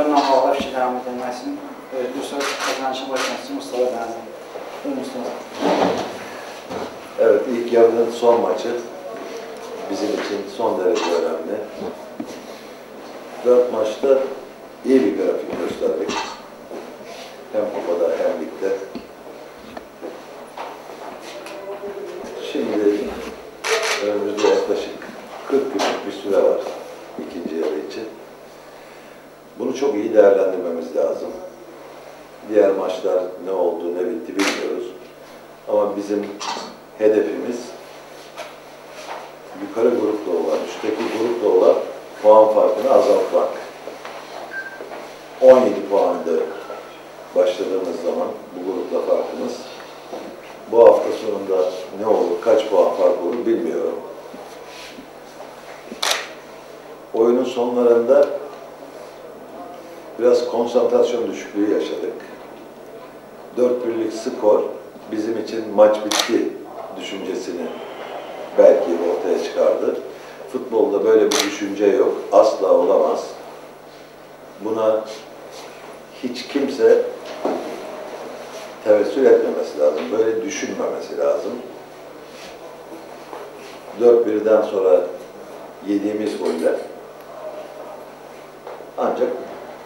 oyunla bağlı fikir devam edilməsin. E, bu söz kazanışa başlaması Mustafa Gazi. Buyurun Mustafa. Evet, ilk yarının son maçı bizim için son derece önemli. Dört maçta iyi bir grafik gösterdik. Hem kupada hem ligde. Şimdi önümüzde yaklaşık 40 günlük bir süre var ikinci. Bunu çok iyi değerlendirmemiz lazım. Diğer maçlar ne oldu, ne bitti bilmiyoruz. Ama bizim hedefimiz yukarı grupta olan, üstteki grupta olan puan farkını azaltmak. 17 puandı başladığımız zaman bu grupta farkımız. Bu hafta sonunda ne olur, kaç puan fark olur bilmiyorum. Oyunun sonlarında biraz konsantrasyon düşüklüğü yaşadık. 4 birlik skor bizim için maç bitti düşüncesini belki ortaya çıkardı. Futbolda böyle bir düşünce yok. Asla olamaz. Buna hiç kimse tevessül etmemesi lazım. Böyle düşünmemesi lazım. 4-1'den sonra yediğimiz goller ancak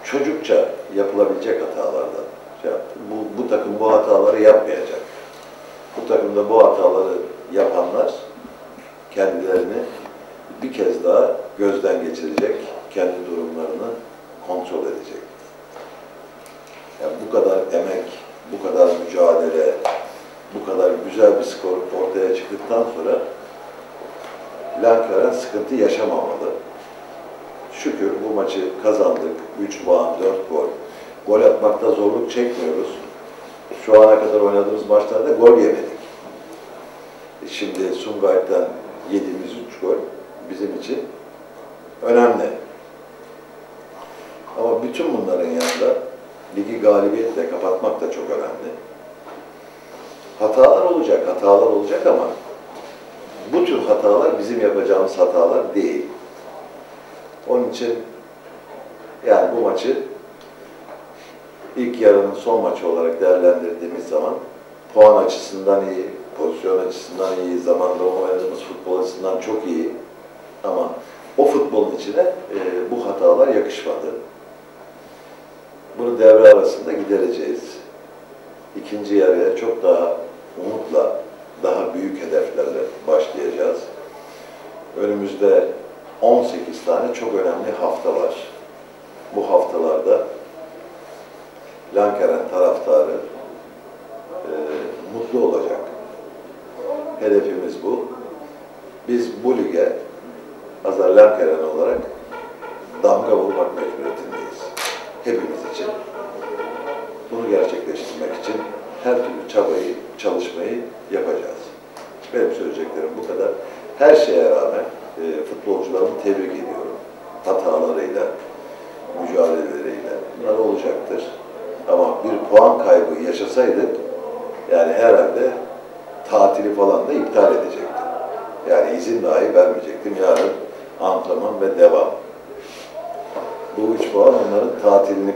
çocukça yapılabilecek hatalardan şey. Bu, bu takım bu hataları yapmayacak. Bu takımda bu hataları yapanlar kendilerini bir kez daha gözden geçirecek, kendi durumlarını kontrol edecek. Yani bu kadar emek, bu kadar mücadele, bu kadar güzel bir skor ortaya çıktıktan sonra Lankaren sıkıntı yaşamamalı. Şükür bu maçı kazandık. 3 puan, 4 gol. Gol atmakta zorluk çekmiyoruz. Şu ana kadar oynadığımız maçlarda gol yemedik. E Şimdi Sungay'dan yediğimiz 3 gol bizim için önemli. Ama bütün bunların yanında ligi galibiyetle kapatmak da çok önemli. Hatalar olacak, hatalar olacak ama bu tür hatalar bizim yapacağımız hatalar değil. Onun için yani bu maçı ilk yarının son maçı olarak değerlendirdiğimiz zaman puan açısından iyi, pozisyon açısından iyi, zamanda oynadığımız futbol açısından çok iyi. Ama o futbolun içine e, bu hatalar yakışmadı. Bunu devre arasında gidereceğiz. İkinci yarıya çok daha umutla, çok önemli hafta var. Bu haftalarda Lankeren taraftarı e, mutlu olacak. Hedefimiz bu. Biz bu lige Azar Lankeren olarak damga vurmak mecburiyetindeyiz. Hepimiz için. Bunu gerçekleştirmek için her türlü çabayı, çalışmayı yapacağız. Benim söyleyeceklerim bu kadar. Her şeye rağmen e, futbolcularımı tebrik ediyorum. Puan kaybı yaşasaydık yani herhalde tatili falan da iptal edecektim. Yani izin dahi vermeyecektim. Yarın antrenman ve devam. Bu üç puan onların tatilini